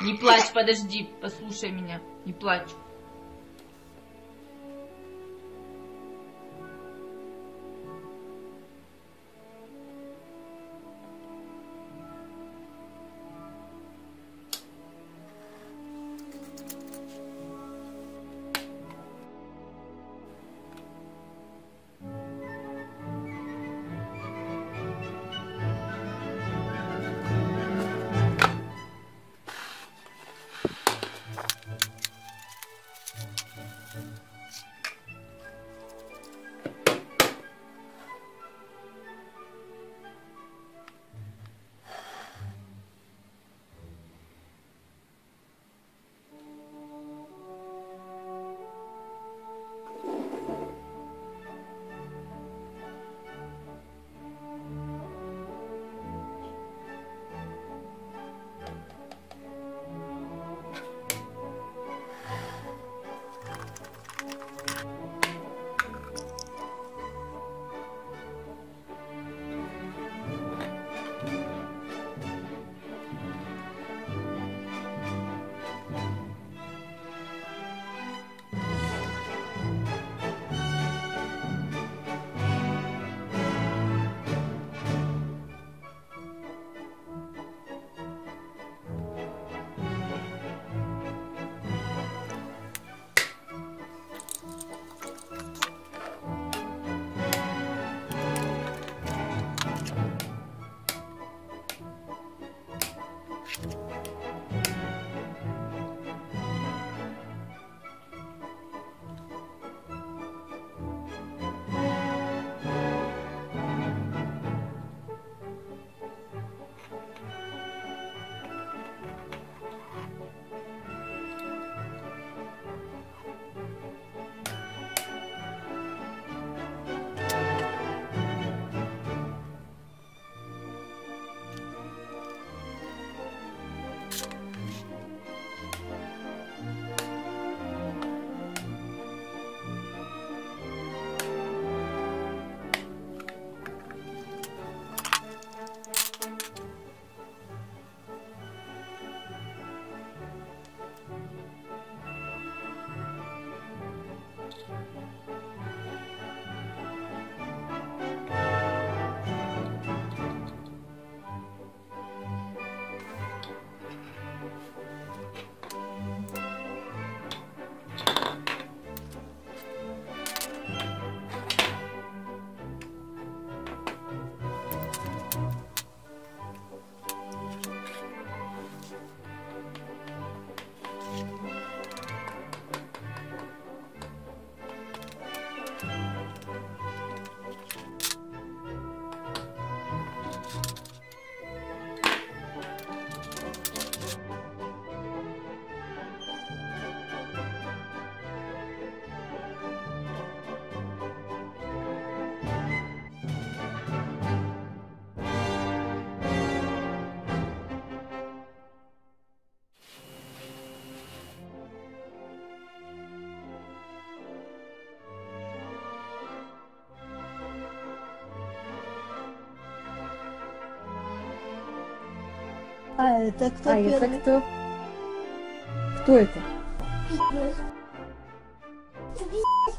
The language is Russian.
Не плачь, подожди, послушай меня. Не плачь. А это кто А первый? это кто? Кто это? Это пиздец.